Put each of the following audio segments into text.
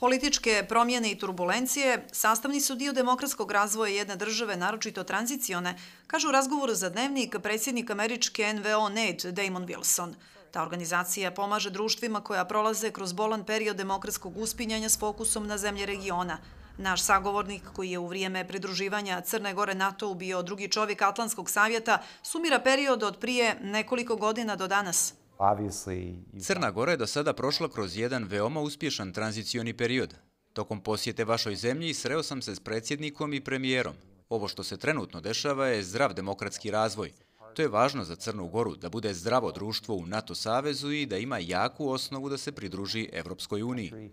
Političke promjene i turbulencije sastavni su dio demokratskog razvoja jedne države, naročito tranzicione, kažu u razgovoru za dnevnik predsjednik američke NVO NED Damon Wilson. Ta organizacija pomaže društvima koja prolaze kroz bolan period demokratskog uspinjanja s fokusom na zemlje regiona. Naš sagovornik, koji je u vrijeme pridruživanja Crne Gore NATO bio drugi čovjek Atlantskog savjeta, sumira period od prije nekoliko godina do danas. Crna Gora je do sada prošla kroz jedan veoma uspješan tranzicioni period. Tokom posjete vašoj zemlji sreo sam se s predsjednikom i premijerom. Ovo što se trenutno dešava je zdrav demokratski razvoj. To je važno za Crnu Goru, da bude zdravo društvo u NATO savezu i da ima jaku osnovu da se pridruži Evropskoj uniji.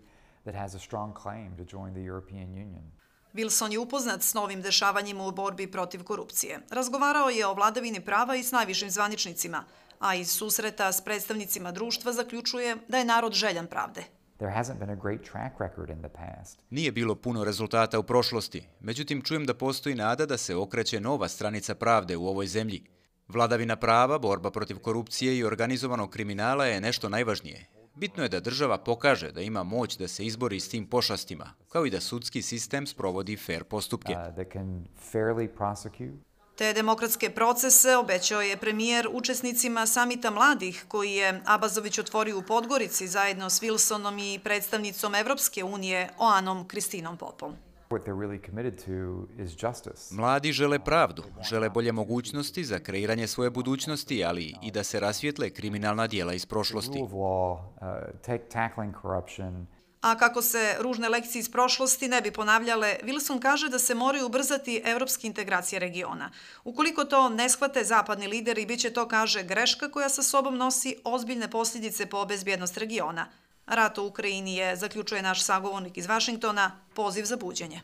Wilson je upoznat s novim dešavanjima u borbi protiv korupcije. Razgovarao je o vladavini prava i s najvišim zvaničnicima a iz susreta s predstavnicima društva zaključuje da je narod željan pravde. Nije bilo puno rezultata u prošlosti, međutim čujem da postoji nada da se okreće nova stranica pravde u ovoj zemlji. Vladavina prava, borba protiv korupcije i organizovanog kriminala je nešto najvažnije. Bitno je da država pokaže da ima moć da se izbori s tim pošastima, kao i da sudski sistem sprovodi fair postupke. Uh, Te demokratske procese obećao je premijer učesnicima samita mladih koji je Abazović otvorio u Podgorici zajedno s Wilsonom i predstavnicom Evropske unije Oanom Kristinom Popom. Mladi žele pravdu, žele bolje mogućnosti za kreiranje svoje budućnosti, ali i da se rasvjetle kriminalna dijela iz prošlosti. A kako se ružne lekcije iz prošlosti ne bi ponavljale, Wilson kaže da se moraju ubrzati evropske integracije regiona. Ukoliko to ne shvate zapadni lideri, bit će to, kaže, greška koja sa sobom nosi ozbiljne posljedice po bezbjednost regiona. Rat u Ukrajini je, zaključuje naš sagovornik iz Vašingtona, poziv za buđenje.